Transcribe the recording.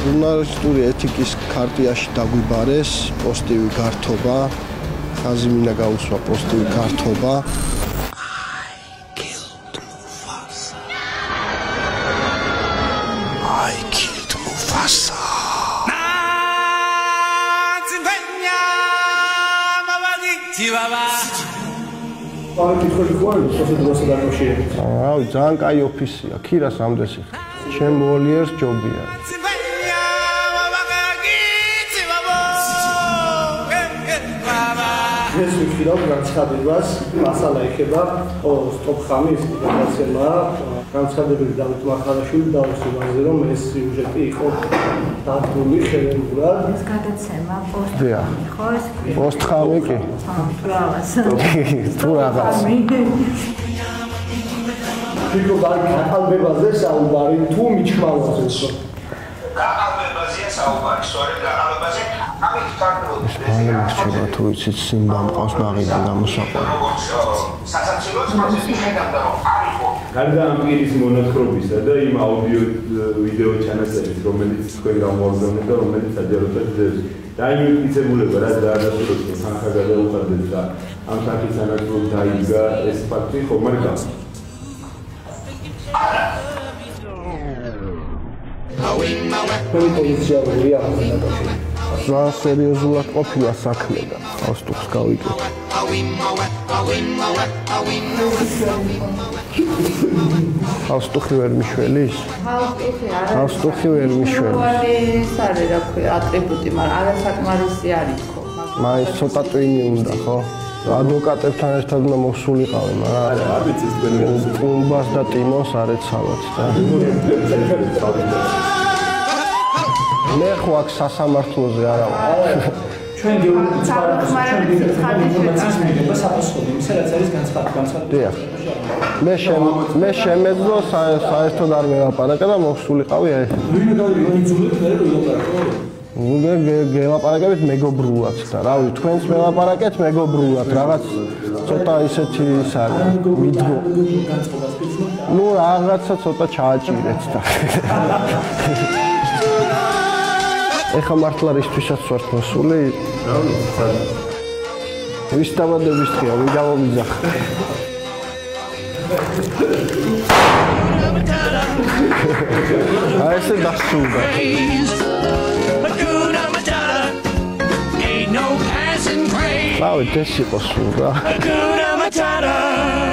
ჟურნალისტური ეთიკის ქარტიაში დაგვიბარეს პოზიტივი გართობა. ხაზი მინდა გაუსვა პოზიტივი გართობა. აუ ძალიან კაი ოფისია, ქირას ამდესი. ჩემ ვოლიერს ჯობია. ეს ვიქირავ განცხადებას, მასალა ეხება ო სტოპ ხამის გადაცემა, განცხადებული დავით მახარაშვილი დაუსრულაზე რომ ეს სიუჟეტი იყო დადგმული ხელოვნურად. ეს გადაცემა პოსტ დია. ხო ეს პოსტ ხამი კი. პრავს. თუ რაღაც. ფიქრო ბარი გაყალბებაზე საუბარი თუ მიჩხმავაზე ხო? გაყალბებაზეა საუბარი, სწორედ გაყალბებაზე. ამით მაგრამ შეიძლება თუ იცით სიმბა მყავს მაგიდან გამოსაყო. როგორც სასაცილო პროცესი ხედავდა რომ არისო გარდა ამ პირის მონათხრობისა და იმ აუდიო ვიდეო ჩანაწერის, რომელიც თქვენ გამოაგზავნეთ და რომელიც საჯაროდად ძევს და იმ მტკიცებულება, რაც დაადასტუროს, რომ თანხა გადაუხადეთ და ამ თანხის სანაცვლოდ დაიდგა ეს ფაქტი, ხომ არ გავს? თქვენი პოზიცია როგორია ამ დაკავშირებით? ძალიან სერიოზულად ყოფილა საქმე და ავსტუქს გავიკეთე. ავსტუხი ვერ მიშველის? ავსტუხი ვერ მიშველის. ეს არის რა ქვია ატრიბუტი, მაგრამ არა საკმარისი არის ხო. მაინც ცოტა ტვინი უნდა, ხო? ადვოკატებთან ერთად უნდა მოსულიყავი, მაგრამ არა. არ ვიცი ეს თქვენი პუმბას და ტიმოს არ ეცავათ და მე ხო აქ სასამართლოზე არა ვარ. ჩვენ გეუბნებით საფოსტო იმისა რაც არის განცხადი დიახ. მე შემ მე შემეძლო სა- საერთოდ არ მევაპარაკე და მოსულიყავი აი. ვინმე გავიძულეთ მე რომ ილაპარაკო მე გელაპარაკებით მეგობრულად და რავი თქვენს მელაპარაკეთ მეგობრულად რაღაც ცოტა ისეთი ის არის მიდგო ну რაღაცა ცოტა ჩააჭირეთ და ეხა მართლა რისთვისაც ვართ მოსული რა ვიცი, სად ვის დამადების დღეა ვინ გამომიძახ აი ესე craze. რავი ეს იყო სულ რა Hakuna Matata.